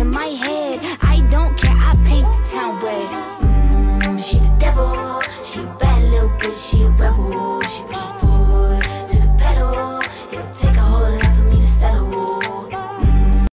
to my head. I